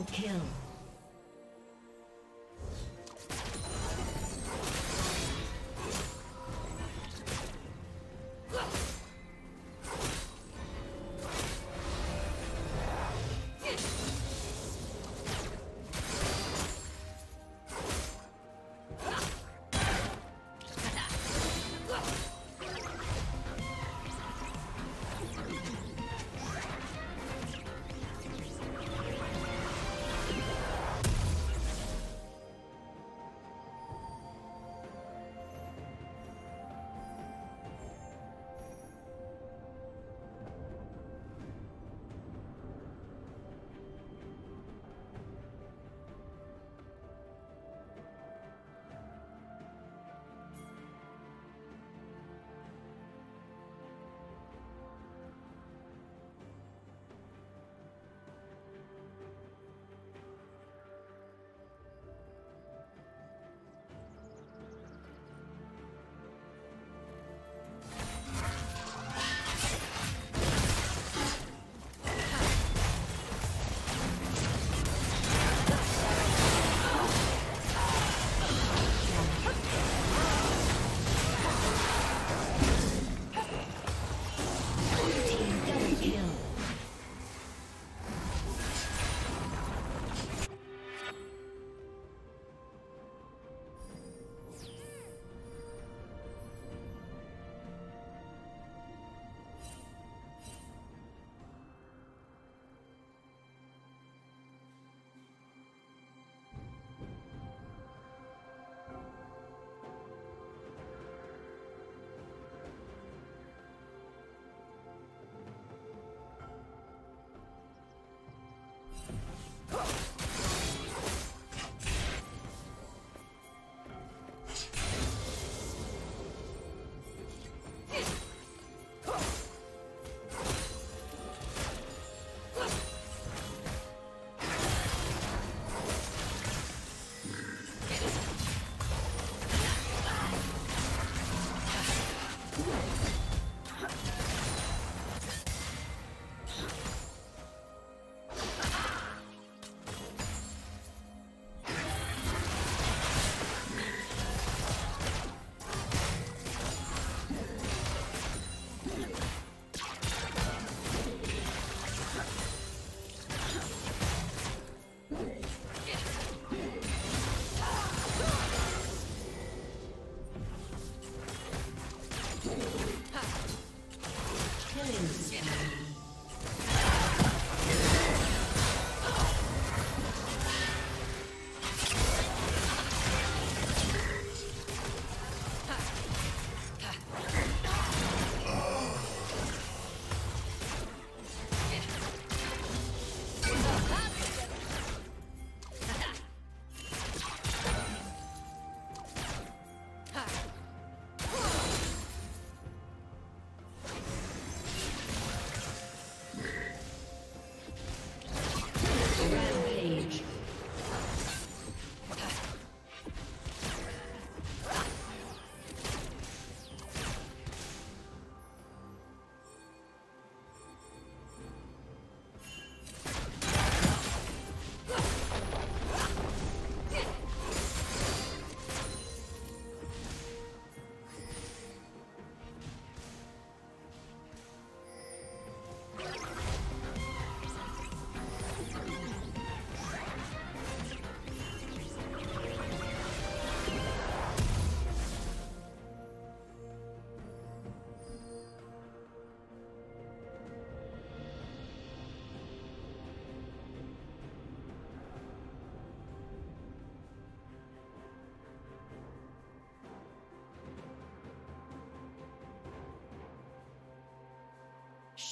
Double kill.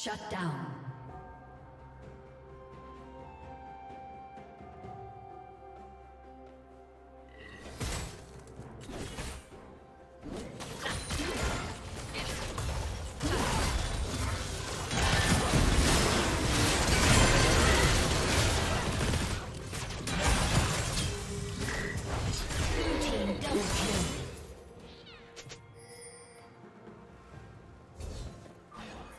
Shut down.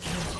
지켜라.